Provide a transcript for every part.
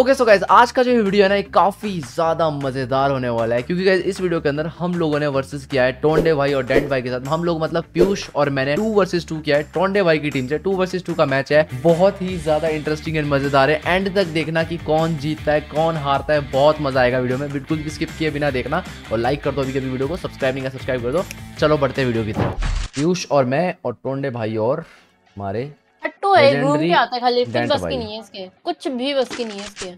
Okay so guys आज का जो वीडियो है ना काफ़ी ज़्यादा मज़ेदार होने वाला है। क्योंकि इस वीडियो के अंदर हम लोगों ने वर्सेस किया है टोंडे भाई और डेंट भाई के साथ। हम लोग मतलब पीयूष और मैंने टू वर्सेस टू किया है टोंडे भाई की टीम से। टू वर्सेस टू का मैच है। बहुत ही ज़्यादा इंटरेस्टिंग एंड मज़ेदार है। एंड तक देखना कि कौन जीतता है, कौन हारता है। बहुत मज़ा आएगा वीडियो में। बिल्कुल भी स्किप किए बिना देखना। और लाइक कर दो अभी वीडियो को। सब्सक्राइब नहीं कर सब्सक्राइब कर दो। चलो बढ़ते वीडियो की तरफ़। पीयूष और मैं और टोंडे भाई और हमारे है घूम Legendary के आता है खाली? डेंट बस की नहीं है इसके। कुछ भी बस की नहीं है इसके।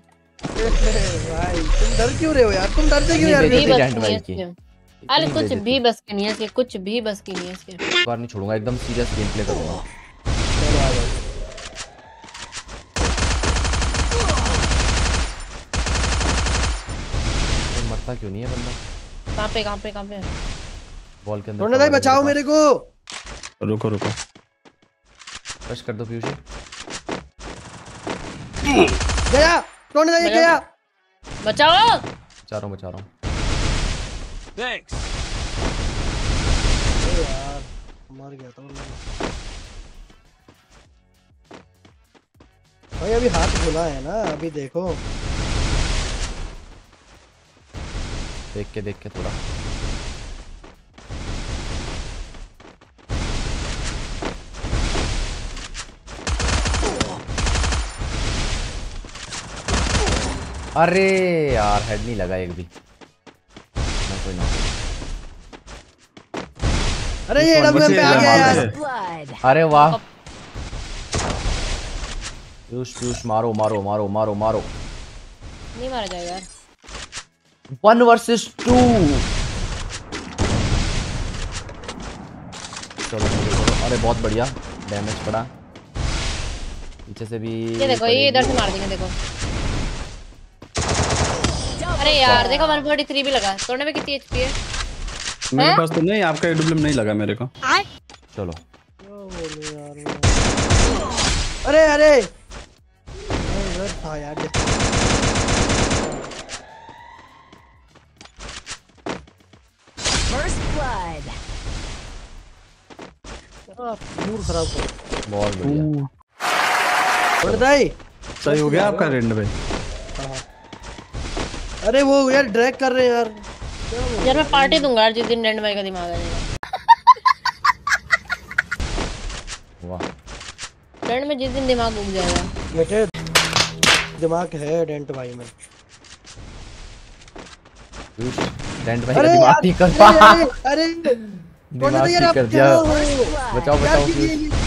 भाई तुम डर क्यों रहे हो यार? तुम डरते क्यों यार? भी बस नहीं है इसके। अरे कुछ भी बस की नहीं है इसके। कुछ भी बस की नहीं है इसके। इस बार नहीं छोड़ूँगा एकदम सीरियस गेम प्ले करूँगा मरता क्यों नहीं है बंदा? कहाँ पे कहाँ पे कहाँ पे? बॉल के अंदर रोने भाई बचाओ मेरे को। रुको रुको। रश कर दो पीयूष गया भाई बचा- गया? बचाओ। बचा रहा हूँ बचा रहा हूँ। अरे यार मर गया था भाई अभी हाथ खुला है ना अभी देखो। देख के देख के थोड़ा। अरे यार हेड नहीं लगा एक भी। ना कोई ना अरे ये डब्ल्यूएम पे आ गया यार। अरे वाह। पीयूष पीयूष मारो मारो मारो मारो मारो। नहीं मारा जाएगा यार। वन वर्सेस टू चलो अरे बहुत बढ़िया। डैमेज पड़ा। पीछे से भी ये देखो ये इधर से मार देंगे देखो। यार देखो 143 भी लगा। तोड़ने में कितनी एचपी है? मेरे हैं? पास तो नहीं आपका एडब्ल्यूएम नहीं लगा मेरे को। चलो? अरे अरे। अरे था यार। मूड खराब बहुत बढ़िया। सही हो गया आपका रेंड भाई। अरे वो यार ड्रैग कर रहे हैं यार। यार मैं पार्टी दूँगा यार जिस दिन डेंट भाई का दिमाग आ जाएगा। वाह। डेंट में जिस दिन दिमाग उग जाएगा। बेटे दिमाग है डेंट भाई में। डेंट भाई का अरे दिमाग ठीक कर अरे अरे दिमाग यार ठीक कर दिया? बचाओ बचाओ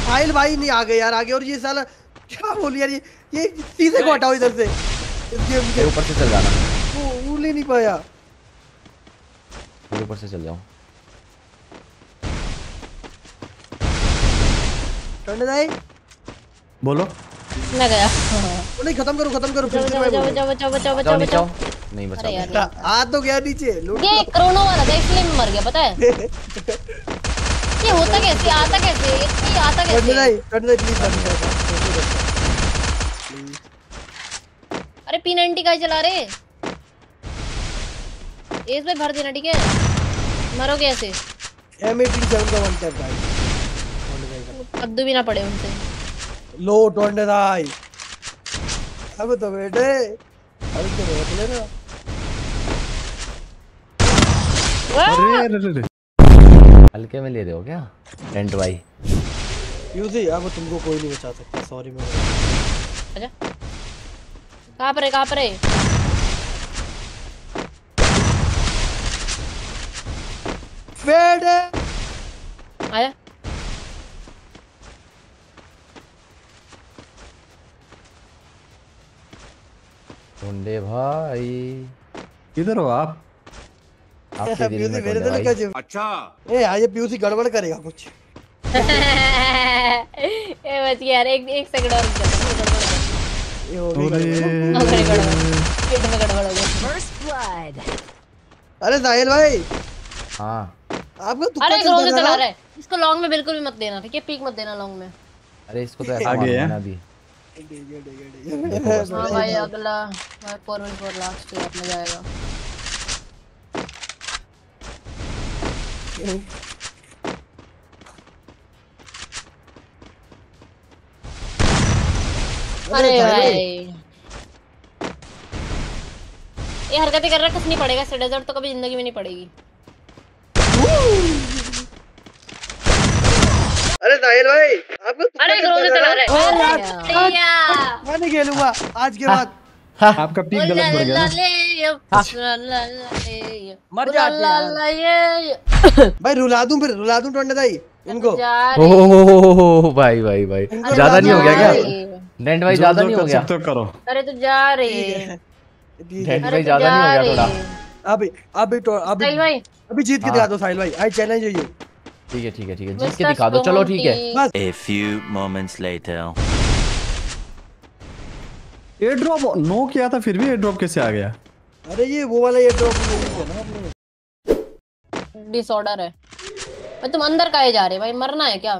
फ़ाइल भाई नहीं आ गए यार आगे और ये साला क्या बोल यार ये ये सीधे को हटाओ इधर से। ऊपर से चल जाना। भूल ही नहीं पाया। ऊपर से चल जाओ टंडे भाई बोलो। मैं गया। वो नहीं खत्म करो खत्म करो फिर से बचाओ बचाओ बचाओ बचाओ बचाओ नहीं बचाओ नहीं बचा अरे। आ तो गया नीचे लूट ये कोरोना वाला था इसलिए मर गया पता है? ये होता कैसे आता कैसे ये आता कैसे? टंडे भाई टंडे प्लीज़ अरे पी नाइनटी का चला रहे। एज में भर देना ठीक है? मरोगे ऐसे। एम एटी सेवन का वन टैप भाई कद्दू भी ना पड़े उनसे। लो टंडे भाई अब तो बेटे अरे तो रोक लेना वाह! अरे अरे अरे, हल्के में ले रहे हो क्या? डेंट भाई। यूजी अब तुमको कोई नहीं बचा सकता सॉरी मैं आजा। कहाँ पर है कहाँ पर है? बेटे आया। टोंडे भाई। किधर हो आप? आपके दिल में मेरे दिल का अच्छा। ए यार ये पीयूसी गड़बड़ करेगा कुछ। ये बच गया यार एक एक सेकंड और हो गया। ये हो गई अरे। गड़बड़। हो गई गड़बड़ पेट में गड़बड़। हो गया अरे साहिल भाई। हाँ। आपका तुक्का अरे था चला रहा है। इसको लॉन्ग में बिल्कुल भी मत देना ठीक है? पीक मत देना लॉन्ग में। अरे इसको तो ऐसा आगे मारूँगा है? हाँ भाई अगला। फोर वन फोर लास्ट पे अपना जाएगा। अरे भाई। ये हरकतें कर रहा है कुछ नहीं पड़ेगा डेजर्ट तो कभी ज़िंदगी में नहीं पड़ेगी। साहिल भाई आपको अरे चला रहा। है मैं नहीं खेलूँगा आज के बाद। आपका पीक गलत बढ़ गया मर जाते भाई रुला दूँ फिर रुला दूँ टोंडे दाई इनको। ओ भाई भाई भाई। ज़्यादा नहीं हो गया क्या? डेंट भाई ज़्यादा नहीं हो गया। तो करो। अरे तू जा रही है। डेंट भाई ज़्यादा नहीं हो गया थोड़ा। अभी अभी तो अभी साहिल भाई। अभी जीत के हाँ। दिखा दो साहिल भाई। I challenge you. ठीक है ठीक है ठीक है। जीत के दिखा दो। चलो ठीक है। A few moments later. Air drop no किया था फिर भी एयर ड्रॉप कैसे आ गया? अरे ये वो वाला ये ड्रॉप है ना डिसऑर्डर है। भाई तुम अंदर काहे जा रहे भाई मरना है क्या?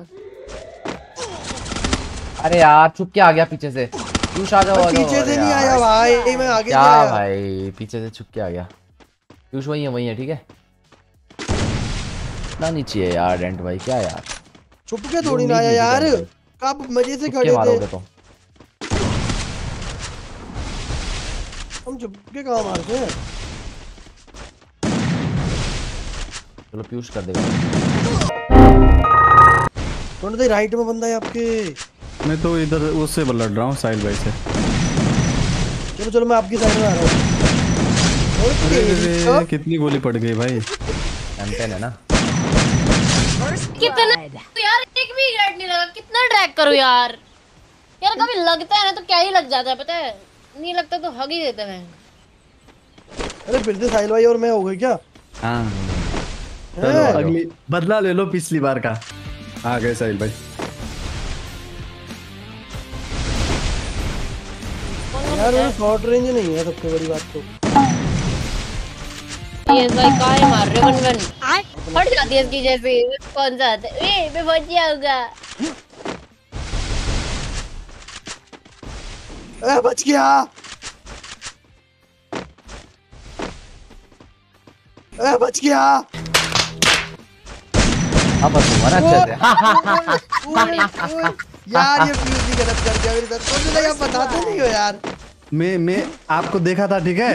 अरे यार छुप के आ गया पीछे से। पीयूष आ जाओ पीछे से नहीं आया भाई मैं आगे से क्या भाई पीछे से छुप के आ गया। पीयूष वही है वही है ठीक है? ना नहीं चाहिए यार डेंट भाई क्या यार? छुप के थोड़ी ना आया यार। कब मज़े से खड़े थे। मारोगे तो हम छुप के कहाँ मारते हैं? चलो पीयूष कर देगा। टोंडे दाई राइट में बंदा है आपके? मैं तो इधर उससे लड़ रहा हूँ साहिल भाई से चलो चलो मैं आपकी साइड में आ रहा हूँ। कितनी गोली पड़ गई भाई। एम है ना? कितना यार एक भी हेड नहीं लगा। कितना ड्रैग करो यार? यार कभी लगता है ना तो क्या ही लग जाता है पता है? नहीं लगता तो हग ही देते हैं। अरे फिर से साहिल भाई और मैं हो गए क्या? हाँ। चलो अगली बदला ले लो पिछली बार का। आ गए साहिल भाई। यार वो शॉर्ट रेंज नहीं है सबसे बड़ी बात तो। ये भाई काहे मार रहे वन वन हट जाती है इसकी जैसे। कौन सा आता है? ए मैं बच जाऊँगा। ए, बच गया। ए, बच गया। अब बसूँगा ना अच्छे से हाँ, यार ये फ्यूज भी गलत कर दिया मेरे साथ। तो लगा? बताते नहीं हो यार। मैं मैं आपको देखा था ठीक है?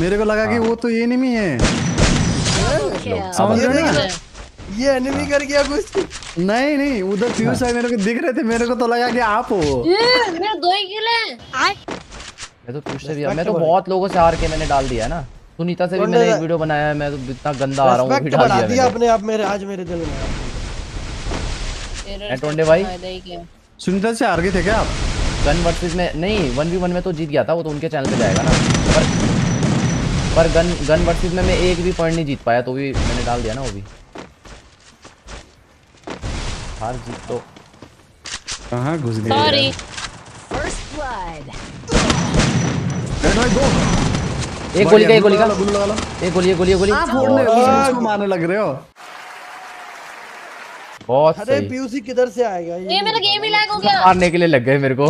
मेरे को लगा कि वो तो ये नहीं है। समझ ये हो एनिमी कर गया कुछ। नहीं नहीं उधर पीयूष भाई मेरे को दिख रहे थे मेरे को तो लगा कि आप हो। ये मेरे दो ही किल हैं। मैं तो पीयूष से भी मैं तो बहुत लोगों से हार के मैंने डाल दिया है ना। सुनीता से भी मैंने एक वीडियो बनाया है मैं तो इतना गंदा आ रहा हूँ भी डाल दिया दिया अपने आप मेरे आज मेरे दिल में। तेरे टोंडे भाई? क्या सुनीता से हार गए थे क्या आप? गन वर्सेस में नहीं वन वी वन में तो जीत गया था वो तो उनके चैनल पे जाएगा ना। पर पर गन गन वर्सेस में मैं एक भी पॉइंट नहीं जीत पाया तो भी मैंने डाल दिया ना वो भी। हार जीत तो। कहाँ घुस गए सॉरी रेड भाई दो। एक गोली का एक गोली का। लगा लगा लो। एक गोली एक गोली एक गोली। आप फोड़ने उसको मारने लग रहे हो? बहुत अरे पीयूसी किधर से आएगा? ये मेरा गेम ही लैग हो गया। मारने के लिए लग गए मेरे को।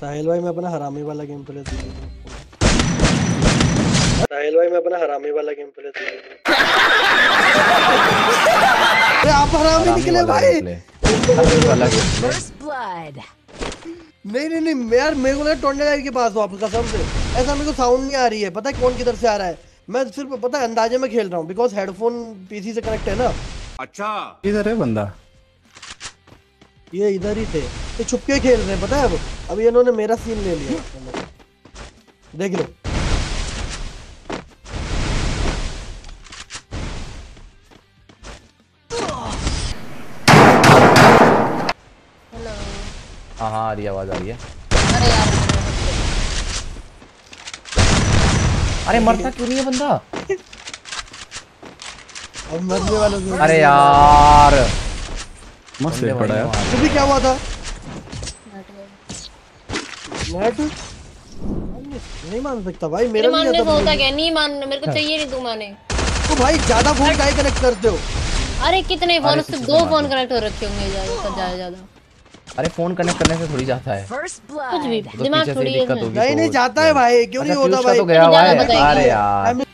साहिल भाई मैं अपना हरामी वाला गेम प्ले साहिल भाई मैं अपना हरामी वाला गेम प्ले अरे आप हरामी निकले भाई। हरामी नहीं नहीं नहीं यार मेरे को लगा टोंडे के पास हो आप कसम से। ऐसा मेरे को साउंड नहीं आ रही है। पता है कौन किधर से आ रहा है? मैं सिर्फ़ पता है अंदाजे में खेल रहा हूँ बिकॉज़ हेडफोन पीसी से कनेक्ट है ना। अच्छा। इधर है बंदा? ये इधर ही थे। ये छुप के खेल रहे हैं पता है अब अब ये इन्होंने मेरा सीन ले लिया। देख लो। हाँ हाँ आ रही आवाज़ आ रही है। अरे यार अरे मरता क्यों नहीं है बंदा? अब मरने वालों अरे यार। मस्त है पड़ा है तो भी क्या हुआ था? नेट नहीं मान सकता भाई मेरे मेरा भी मानने से होता क्या? नहीं मान मेरे को चाहिए नहीं तू माने। तो भाई ज़्यादा फ़ोन काहे कनेक्ट करते हो अरे कितने फ़ोन किसी दो फ़ोन कनेक्ट हो रखे होंगे ज़्यादा ज़्यादा ज़्यादा। अरे फ़ोन कनेक्ट करने से थोड़ी जाता है। कुछ भी दिमाग थोड़ी है। होगी नहीं तो- नहीं जाता है भाई क्यों नहीं अच्छा, होता भाई तो गया है। अरे यार।